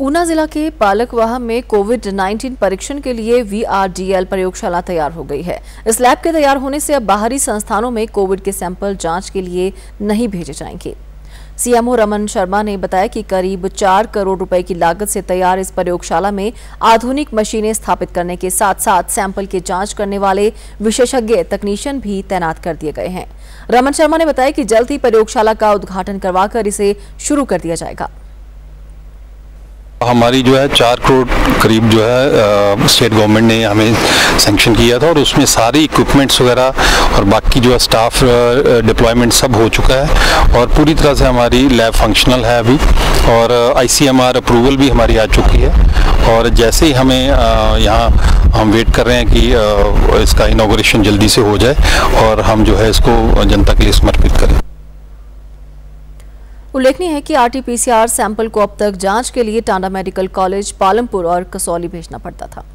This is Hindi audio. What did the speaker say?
ऊना जिला के पालकवाह में कोविड 19 परीक्षण के लिए वीआरडीएल प्रयोगशाला तैयार हो गई है। इस लैब के तैयार होने से अब बाहरी संस्थानों में कोविड के सैंपल जाँच के लिए नहीं भेजे जाएँगे। सीएमओ रमन शर्मा ने बताया कि करीब चार करोड़ रुपए की लागत से तैयार इस प्रयोगशाला में आधुनिक मशीनें स्थापित करने के साथ साथ सैंपल की जाँच करने वाले विशेषज्ञ तकनीशियन भी तैनात कर दिए गए हैं। रमन शर्मा ने बताया कि जल्द ही प्रयोगशाला का उद्घाटन करवाकर इसे शुरू कर दिया जाएगा। हमारी जो है चार करोड़ करीब जो है स्टेट गवर्नमेंट ने हमें सेंक्शन किया था और उसमें सारी इक्विपमेंट्स वगैरह और बाकी जो है स्टाफ डिप्लॉयमेंट सब हो चुका है और पूरी तरह से हमारी लैब फंक्शनल है अभी और आईसीएमआर अप्रूवल भी हमारी आ चुकी है और जैसे ही हमें यहाँ हम वेट कर रहे हैं कि इसका इनाग्रेशन जल्दी से हो जाए और हम जो है इसको जनता के लिए समर्पित करें। उल्लेखनीय है कि आरटीपीसीआर सैंपल को अब तक जाँच के लिए टांडा मेडिकल कॉलेज पालमपुर और कसौली भेजना पड़ता था।